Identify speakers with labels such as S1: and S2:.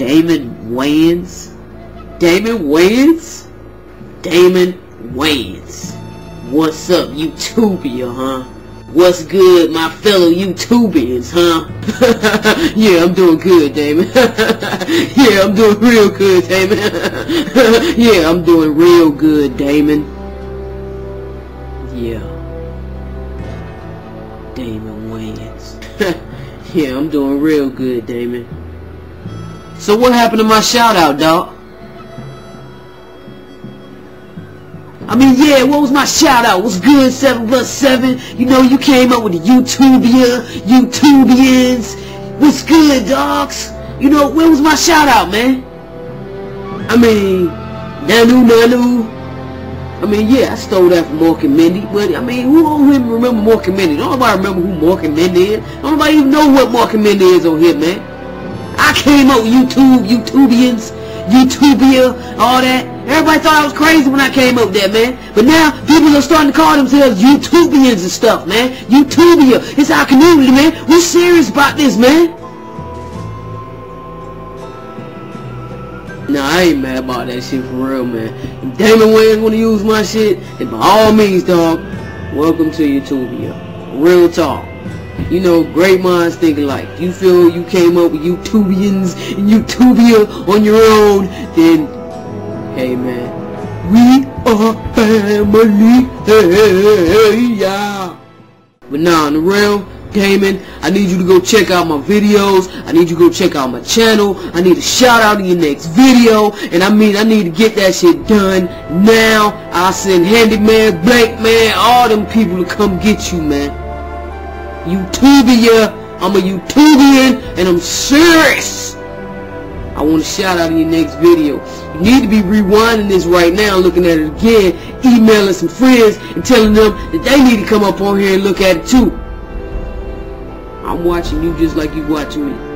S1: Damon Wayans? Damon Wayans? Damon Wayans. What's up, YouTubia, huh? What's good, my fellow YouTubians, huh? yeah, I'm doing good, Damon. yeah, I'm doing real good, Damon. yeah, I'm doing real good, Damon. yeah, I'm doing real good, Damon. So what happened to my shout out, dog? I mean, yeah, what was my shout out? What's good, 7blunts7? You know, you came up with the YouTubia, YouTubians. What's good, dogs? You know, where was my shout out, man? I mean, Nanu Nanu. I mean, yeah, I stole that from Mork and Mindy, but I mean, who don't even remember Mork and Mindy? Don't nobody remember who Mork and Mindy is. Don't nobody even know what Mork and Mindy is on here, man. I came up with YouTube, YouTubians, YouTubia, all that. Everybody thought I was crazy when I came up there, man. But now, people are starting to call themselves YouTubians and stuff, man. YouTubia. It's our community, man. We're serious about this, man. Nah, I ain't mad about that shit for real, man. If Damon Wayans wanna use my shit, then by all means, dog, welcome to Utopia. Real talk. You know, great minds think alike. You feel you came up with YouTubians and YouTubia on your own, then, hey man, we are family, hey, yeah. But nah, on the real, Damon, I need you to go check out my videos. I need you to go check out my channel. I need a shout out in your next video. And I mean, I need to get that shit done now. I'll send Handyman, Blake Man, all them people to come get you, man. YouTubia. I'm a YouTubian and I'm serious. I want a shout out in your next video. You need to be rewinding this right now, looking at it again, emailing some friends and telling them that they need to come up on here and look at it too. I'm watching you just like you watching me.